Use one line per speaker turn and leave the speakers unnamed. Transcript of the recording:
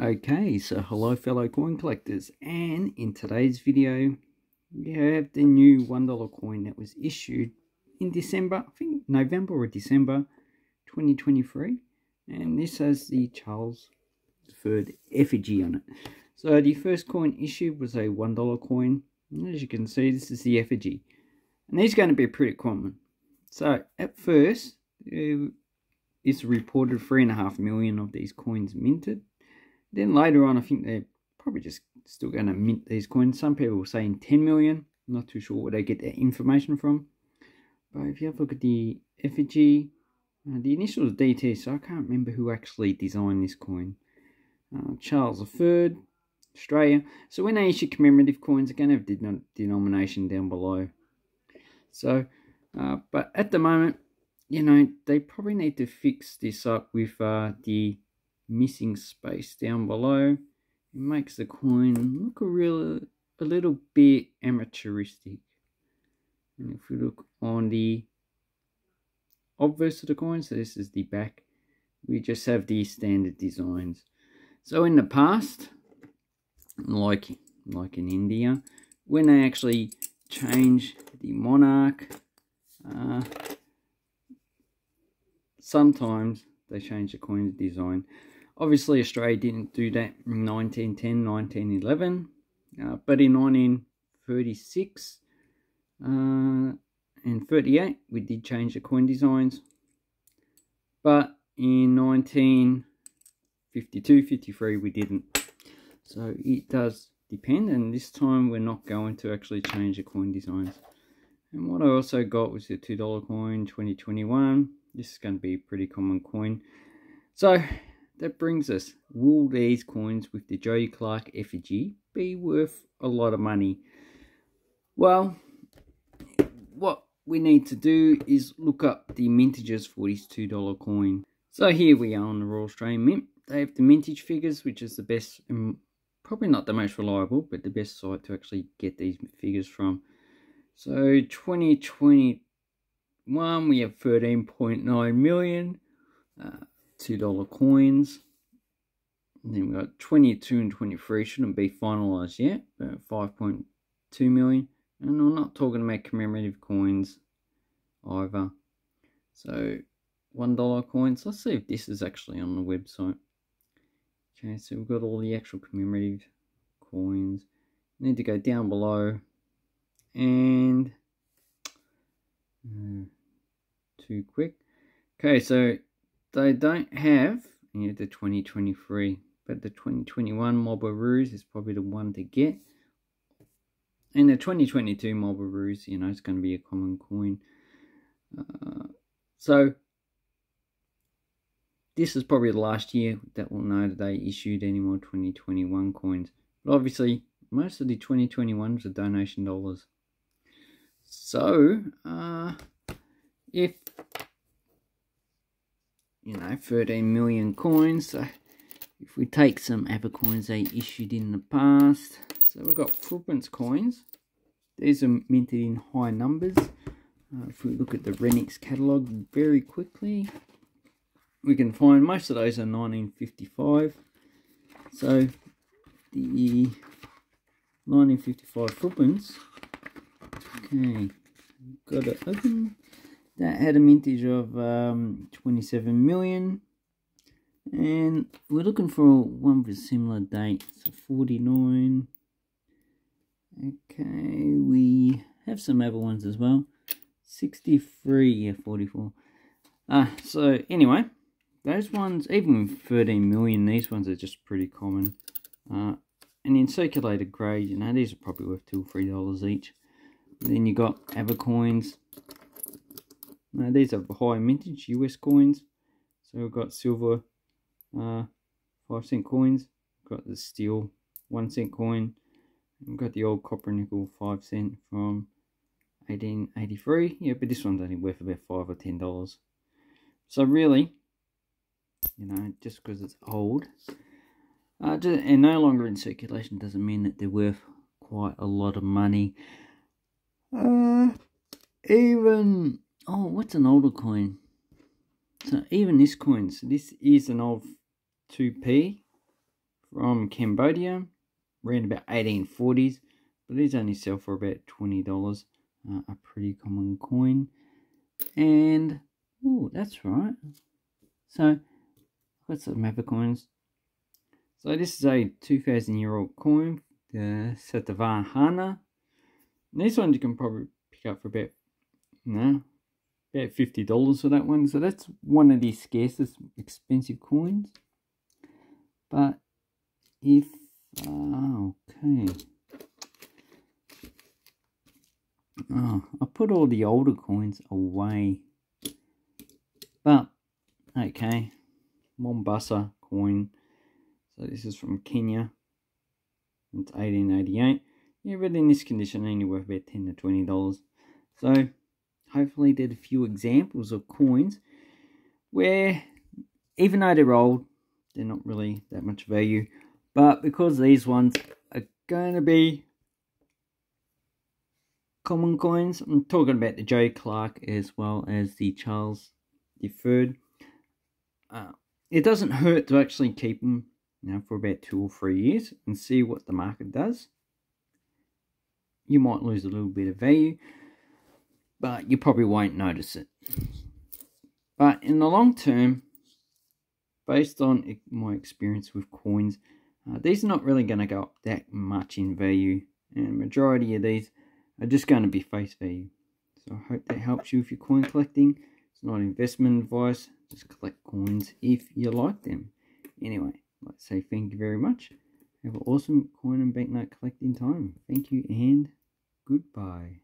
Okay, so hello fellow coin collectors, and in today's video, we have the new $1 coin that was issued in December, I think November or December 2023, and this has the Charles III effigy on it. So the first coin issued was a $1 coin, and as you can see, this is the effigy, and these are going to be pretty common. So at first, uh, it's reported 3.5 million of these coins minted, then later on, I think they're probably just still going to mint these coins. Some people saying 10 million. I'm not too sure where they get that information from. But if you have a look at the effigy, uh, the initials DT, so I can't remember who actually designed this coin. Uh, Charles III, Australia. So when they issue commemorative coins, they're going to have den denomination down below. So, uh, but at the moment, you know, they probably need to fix this up with uh, the missing space down below. It makes the coin look a real a little bit amateuristic. And if we look on the obverse of the coin, so this is the back, we just have these standard designs. So in the past, like like in India, when they actually change the monarch, uh, sometimes they change the coin's design. Obviously, Australia didn't do that in 1910, 1911, uh, but in 1936 uh, and 38, we did change the coin designs. But in 1952, 53, we didn't. So it does depend, and this time we're not going to actually change the coin designs. And what I also got was the $2 coin 2021. This is going to be a pretty common coin. So that brings us, will these coins with the Jody Clark effigy be worth a lot of money? Well, what we need to do is look up the mintages for this $2 coin. So here we are on the Royal Australian Mint. They have the mintage figures, which is the best, probably not the most reliable, but the best site to actually get these figures from. So 2021, we have 13.9 million. Uh, $2 coins. And then we've got 22 and 23, shouldn't be finalised yet, but 5.2 million. And I'm not talking about commemorative coins either. So, $1 coins. Let's see if this is actually on the website. Okay, so we've got all the actual commemorative coins. Need to go down below and uh, too quick. Okay, so they don't have any of the 2023, but the 2021 Mob of Roos is probably the one to get. And the 2022 Mob of Roos, you know, it's going to be a common coin. Uh, so, this is probably the last year that we'll know that they issued any more 2021 coins. But obviously, most of the 2021s are donation dollars. So, uh, if you know, 13 million coins. So if we take some other coins they issued in the past. So we've got footprints coins. These are minted in high numbers. Uh, if we look at the Renniks catalogue very quickly, we can find most of those are 1955. So the 1955 footprints. Okay, got it open. That had a mintage of um, 27 million. And we're looking for one with a similar date. So 49. Okay, we have some other ones as well. 63, yeah, 44. Ah, uh, so anyway, those ones, even with 13 million, these ones are just pretty common. Uh, and in circulated grade, you know, these are probably worth two or three dollars each. Then you got other coins. Now these are high mintage US coins. So we've got silver uh, 5 cent coins. We've got the steel 1 cent coin. We've got the old copper nickel 5 cent from 1883. Yeah, but this one's only worth about 5 or $10. So really, you know, just because it's old uh, and no longer in circulation doesn't mean that they're worth quite a lot of money. Uh, even Oh, what's an older coin? So even this coin, so this is an old 2p from Cambodia, around about 1840s, but these only sell for about $20. Uh, a pretty common coin. And, oh, that's right. So, got some mapper coins. So this is a 2,000 year old coin, the Satavahana. And this one you can probably pick up for about, no, about $50 for that one. So that's one of the scarcest expensive coins. But if, uh, okay. Oh, I put all the older coins away. But, okay. Mombasa coin. So this is from Kenya. It's 1888. Yeah, but in this condition, only worth about 10 to $20. So, hopefully there's a few examples of coins where, even though they're old, they're not really that much value. But because these ones are going to be common coins. I'm talking about the Joe Clark as well as the Charles III. Uh, it doesn't hurt to actually keep them know, for about two or three years and see what the market does. You might lose a little bit of value, but you probably won't notice it. But in the long term, based on my experience with coins, uh, these are not really going to go up that much in value. And majority of these are just going to be face value. So I hope that helps you with your coin collecting. It's not investment advice. Just collect coins if you like them. Anyway, let's say thank you very much. Have an awesome coin and banknote collecting time. Thank you and goodbye.